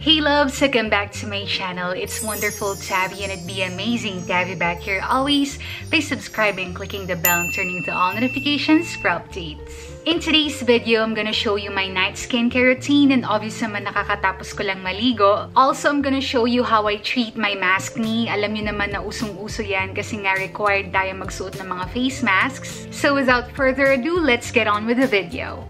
Hey loves, welcome back to my channel. It's wonderful to have you and it'd be amazing to have you back here always by subscribing, clicking the bell, and turning to all notifications for updates. In today's video, I'm gonna show you my night skincare routine and obviously naman nakakatapos ko lang maligo. Also, I'm gonna show you how I treat my mask knee. Alam niyo naman na usong-uso yan kasi nga required tayo magsuot ng mga face masks. So without further ado, let's get on with the video.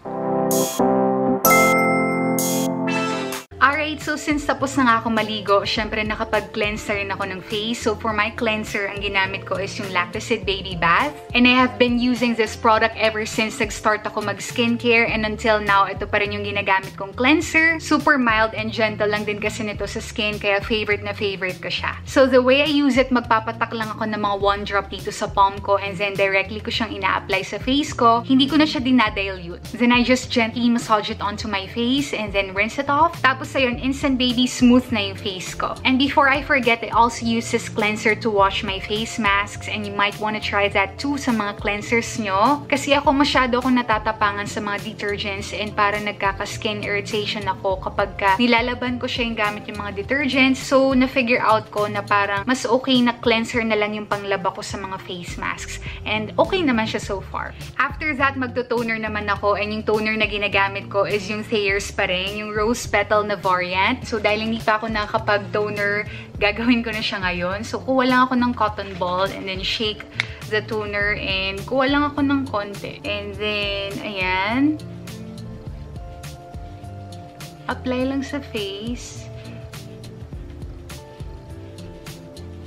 Alright, so since tapos na nga ako maligo, syempre nakapag-cleanse rin ako ng face. So for my cleanser, ang ginamit ko is yung Lactacid Baby Bath. And I have been using this product ever since nag-start ako mag-skincare. And until now, ito pa rin yung ginagamit kong cleanser. Super mild and gentle lang din kasi nito sa skin, kaya favorite na favorite ko siya. So the way I use it, magpapatak lang ako ng mga one drop dito sa palm ko and then directly ko siyang ina-apply sa face ko. Hindi ko na siya dinadilute. Then I just gently massage it onto my face and then rinse it off. Tapos tapos ayun, instant baby smooth na yung face ko. And before I forget, I also use this cleanser to wash my face masks and you might want to try that too sa mga cleansers nyo. Kasi ako masyado akong natatapangan sa mga detergents and para nagkaka-skin irritation ako kapag ka nilalaban ko siya yung gamit yung mga detergents. So, na-figure out ko na parang mas okay na cleanser na lang yung panglaba ko sa mga face masks. And okay naman siya so far. After that, magto-toner naman ako and yung toner na ginagamit ko is yung Thayer's pa rin, yung rose petal na variant. So, dahil hindi pa ako nakapag-toner, gagawin ko na siya ngayon. So, kuha lang ako ng cotton ball and then shake the toner and kuha lang ako ng konti. And then, ayan. Apply lang sa face.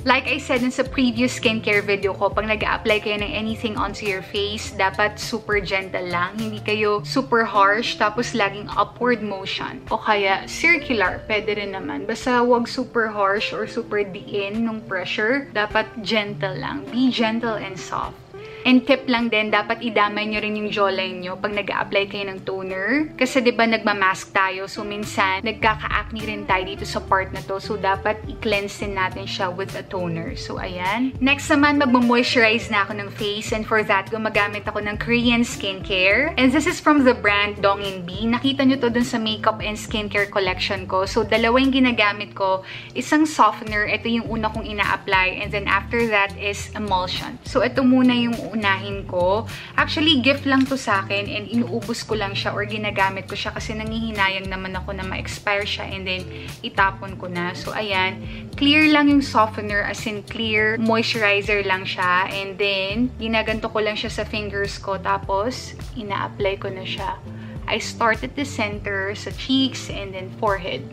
Like I said sa previous skincare video ko, pag nag-apply kayo ng anything onto your face, dapat super gentle lang. Hindi kayo super harsh, tapos laging upward motion. O kaya circular, pwede rin naman. Basta wag super harsh or super diin nung pressure. Dapat gentle lang. Be gentle and soft. And tip lang din, dapat idamay nyo rin yung jawline nyo pag nag apply kayo ng toner. Kasi ba diba, nagmamask tayo, so minsan nagkaka-acne rin tayo dito sa part na to. So dapat i-cleanse din natin siya with a toner. So ayan. Next naman, magmo-moisturize na ako ng face. And for that, gumagamit ako ng Korean skincare. And this is from the brand Dongin B. Nakita nyo to dun sa makeup and skincare collection ko. So dalawa yung ginagamit ko. Isang softener, ito yung una kong ina-apply. And then after that is emulsion. So ito muna yung uunahin ko. Actually, gift lang to sa akin and inuubos ko lang siya or ginagamit ko siya kasi nangihinayang naman ako na ma-expire siya and then itapon ko na. So, ayan. Clear lang yung softener as in clear moisturizer lang siya and then ginaganto ko lang siya sa fingers ko tapos ina-apply ko na siya. I start at the center, sa cheeks, and then forehead.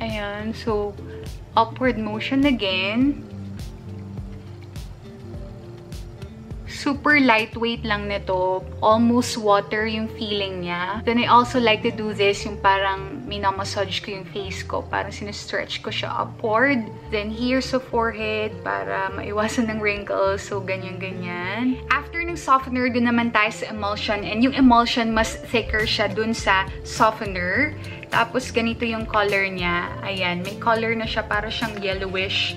Ayan. So, upward motion again. Super lightweight lang nito. Almost water yung feeling niya. Then I also like to do this, yung parang minamassage ko yung face ko. Parang sinistretch ko siya upward. Then here sa forehead, para maiwasan ng wrinkles. So, ganyan-ganyan. After ng softener, dun naman tayo sa emulsion. And yung emulsion, mas thicker siya dun sa softener. Tapos, ganito yung color niya. Ayan, may color na siya. Para siyang yellowish.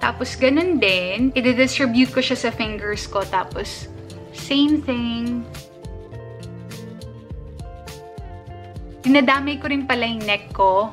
Tapos, ganun din. I-distribute ko siya sa fingers ko. Tapos, same thing. Dinadamay ko rin pala yung neck ko.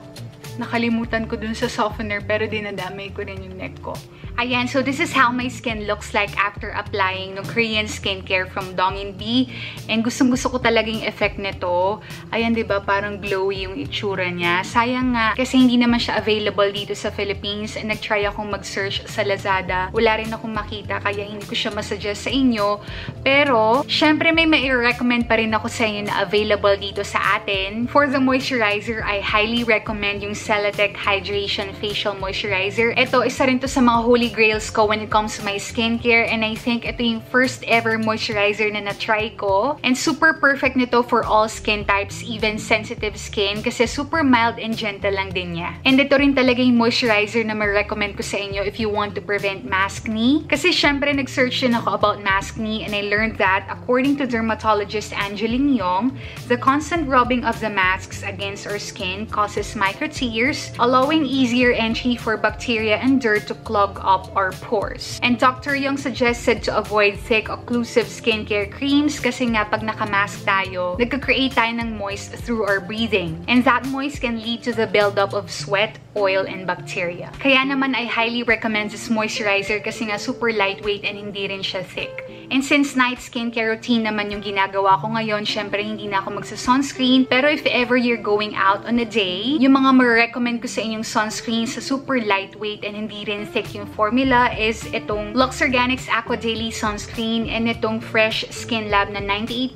Nakalimutan ko dun sa softener, pero dinadamay ko rin yung neck ko. Ayan, so this is how my skin looks like after applying no Korean skincare from Dongin B. And gustong-gusto ko talaga yung effect nito. Ayan, ba Parang glowy yung itsura niya. Sayang nga, kasi hindi naman siya available dito sa Philippines. Nag-try akong mag-search sa Lazada. Wala rin akong makita, kaya hindi ko siya masuggest sa inyo. Pero, syempre may mai-recommend pa rin ako sa inyo na available dito sa atin. For the moisturizer, I highly recommend yung Celatec Hydration Facial Moisturizer. Ito, isa rin to sa mga holy holy grails ko when it comes to my skincare. And I think ito yung first ever moisturizer na na-try ko. And super perfect nito for all skin types, even sensitive skin. Kasi super mild and gentle lang din niya. And ito rin talaga yung moisturizer na ma-recommend ko sa inyo if you want to prevent maskne. Kasi syempre, nag-search din ako about maskne and I learned that according to dermatologist Angeline Yong, the constant rubbing of the masks against our skin causes micro tears, allowing easier entry for bacteria and dirt to clog up up our pores. And Dr. Young suggested to avoid thick, occlusive skincare creams kasi nga pag nakamask tayo, nagka-create tayo ng moist through our breathing. And that moist can lead to the buildup of sweat, oil, and bacteria. Kaya naman I highly recommend this moisturizer kasi nga super lightweight and hindi rin siya thick. And since night skincare routine naman yung ginagawa ko ngayon, syempre hindi na ako magsa-sunscreen. Pero if ever you're going out on a day, yung mga ma-recommend ko sa inyong sunscreen sa super lightweight and hindi rin thick yung formula is itong Lux Organics Aqua Daily Sunscreen and itong Fresh Skin Lab na 98%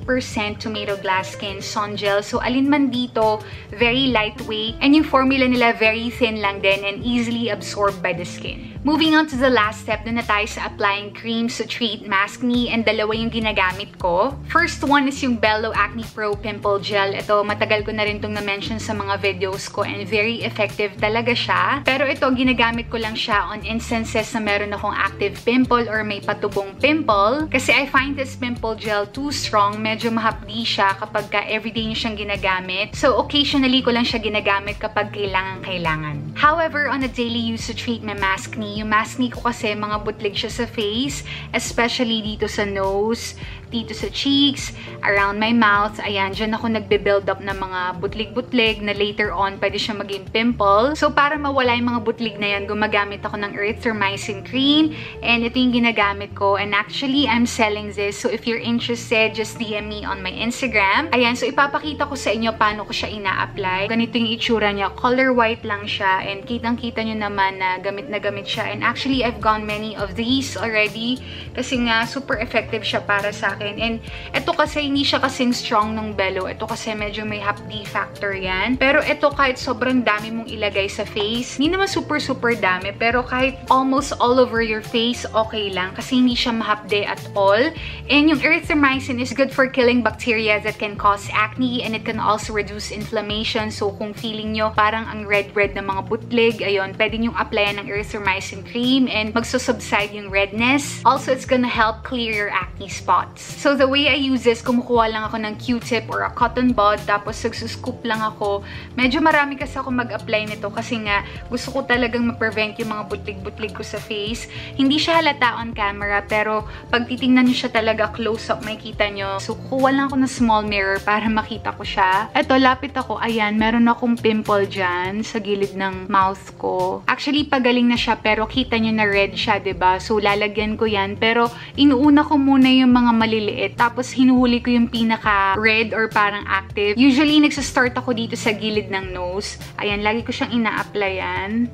Tomato Glass Skin Sun Gel. So alin man dito, very lightweight. And yung formula nila very thin lang din and easily absorbed by the skin. Moving on to the last step, dun na tayo sa applying creams to treat mask me and dalawa yung ginagamit ko. First one is yung Bello Acne Pro Pimple Gel. Ito, matagal ko na rin itong na-mention sa mga videos ko and very effective talaga siya. Pero ito, ginagamit ko lang siya on instances na meron akong active pimple or may patubong pimple. Kasi I find this pimple gel too strong. Medyo mahapdi siya kapag ka everyday nyo siyang ginagamit. So, occasionally ko lang siya ginagamit kapag kailangan-kailangan. However, on a daily use to treat my mask knee, yung mask knee ko kasi mga butlig siya sa face, especially dito sa nose, dito sa cheeks, around my mouth. Ayan, dyan ako nagbe-build up ng mga butlig-butlig na later on pwede siya maging pimple. So, para mawala yung mga butlig na yan, gumagamit ako ng erythromycin cream. And ito yung ginagamit ko. And actually, I'm selling this. So, if you're interested, just DM me on my Instagram. Ayan, so ipapakita ko sa inyo paano ko siya ina-apply. Ganito yung itsura niya. Color white lang siya. And kitang-kita nyo naman na gamit na gamit siya. And actually, I've gone many of these already. Kasi nga, super effective siya para sa akin. And ito kasi, hindi siya kasing strong ng Bello. Ito kasi medyo may hapdi factor yan. Pero ito kahit sobrang dami mong ilagay sa face, hindi naman super super dami. Pero kahit almost all over your face, okay lang. Kasi hindi siya mahapde at all. And yung erythromycin is good for killing bacteria that can cause acne and it can also reduce inflammation. So kung feeling nyo parang ang red-red na mga butlig, ayun, pwede nyo applyan ng erythromycin cream and magsusubside yung redness. Also, it's gonna help clear your acne spots. So the way I use this, kumukuha lang ako ng Q-tip or a cotton bud, tapos nagsuscoop lang ako. Medyo marami kasi ako mag-apply nito kasi nga gusto ko talagang ma-prevent yung mga butlig-butlig ko sa face. Hindi siya halata on camera, pero pag titingnan nyo siya talaga close-up, makikita nyo. So, kukuha lang ako ng small mirror para makita ko siya. Ito, lapit ako. Ayan, meron akong pimple dyan sa gilid ng mouth ko. Actually, pagaling na siya, pero kita nyo na red siya, ba diba? So, lalagyan ko yan. Pero, inuuna ko muna yung mga maliliit. Tapos, hinuhuli ko yung pinaka-red or parang active. Usually, nagsastart ako dito sa gilid ng nose. Ayan, lagi ko siyang ina-applyan.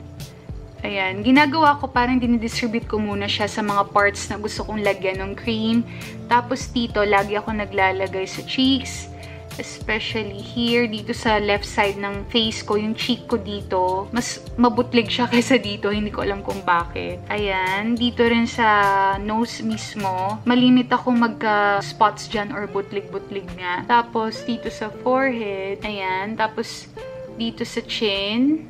Ayan, ginagawa ko parang dinidistribute ko muna siya sa mga parts na gusto kong lagyan ng cream. Tapos dito, lagi ako naglalagay sa cheeks. Especially here, dito sa left side ng face ko, yung cheek ko dito. Mas mabutlig siya kaysa dito. Hindi ko alam kung bakit. Ayan, dito rin sa nose mismo. Malimit ako magka-spots dyan or butlig-butlig nga. Tapos, dito sa forehead. Ayan, tapos dito sa chin.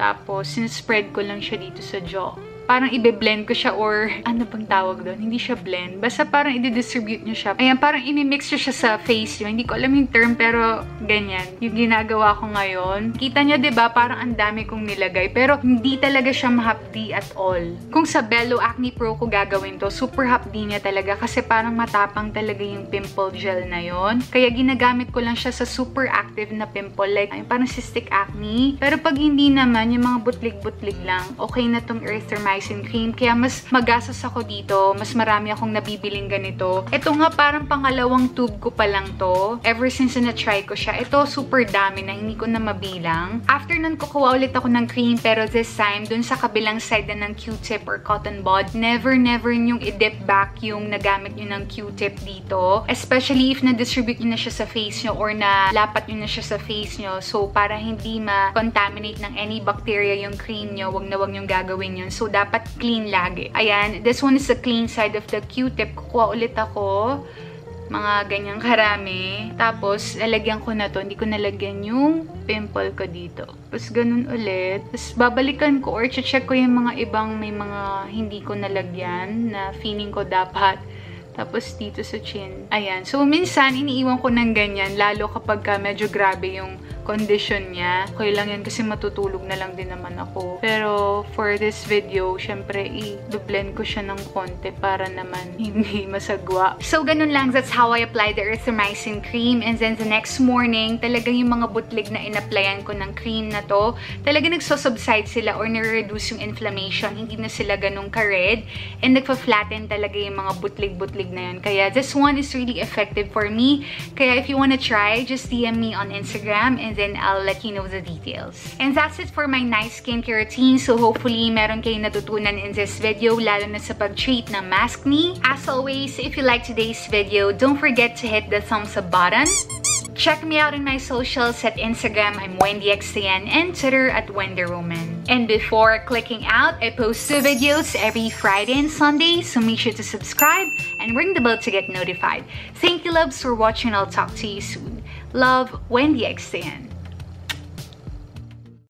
Tapos, sinespread ko lang siya dito sa jaw parang ibe-blend ko siya or ano bang tawag doon? Hindi siya blend. Basta parang i-distribute nyo siya. Ayan, parang imimix nyo siya sa face nyo. Hindi ko alam yung term pero ganyan. Yung ginagawa ko ngayon. Kita nyo, ba diba? Parang ang dami kong nilagay. Pero hindi talaga siya mahapdi at all. Kung sa Bello Acne Pro ko gagawin to, super hapdi niya talaga kasi parang matapang talaga yung pimple gel na yon. Kaya ginagamit ko lang siya sa super active na pimple. Like, parang cystic acne. Pero pag hindi naman, yung mga butlig-butlig lang, okay na tong erythromycin niacin cream. Kaya mas magastos ako dito. Mas marami akong nabibiling ganito. Ito nga parang pangalawang tube ko pa lang to. Ever since na-try ko siya. Ito super dami na hindi ko na mabilang. After nun, kukuha ulit ako ng cream. Pero this time, dun sa kabilang side na ng Q-tip or cotton bud, never, never yung i-dip back yung nagamit nyo ng Q-tip dito. Especially if na-distribute nyo na siya sa face nyo or na lapat nyo na siya sa face nyo. So, para hindi ma-contaminate ng any bacteria yung cream nyo, wag na wag yung gagawin yun. So, dapat dapat clean lagi. Ayan, this one is the clean side of the Q-tip. Kukuha ulit ako mga ganyang karami. Tapos, lalagyan ko na to. Hindi ko nalagyan yung pimple ko dito. Tapos, ganun ulit. Tapos, babalikan ko or check ko yung mga ibang may mga hindi ko nalagyan na feeling ko dapat tapos dito sa chin. Ayan. So, minsan, iniiwan ko ng ganyan, lalo kapag ka medyo grabe yung condition niya. Okay lang yan kasi matutulog na lang din naman ako. Pero for this video, syempre, i-blend ko siya ng konti para naman hindi masagwa. So, ganun lang. That's how I apply the erythromycin cream. And then the next morning, talagang yung mga butlig na in-applyan ko ng cream na to, talagang nagsosubside sila or nare-reduce yung inflammation. Hindi na sila ganun ka-red. And nagpa-flatten talaga yung mga butlig-butlig na yun. Kaya this one is really effective for me. Kaya if you wanna try, just DM me on Instagram and then I'll let you know the details. And that's it for my night skincare routine. So hopefully, meron kayong natutunan in this video, lalo na sa pag-treat ng mask me. As always, if you like today's video, don't forget to hit the thumbs up button. Check me out on my socials at Instagram, I'm WendyXTN, and Twitter at WenderWoman. And before clicking out, I post two videos every Friday and Sunday, so make sure to subscribe and ring the bell to get notified. Thank you, loves, for watching. I'll talk to you soon. Love, WendyXTN.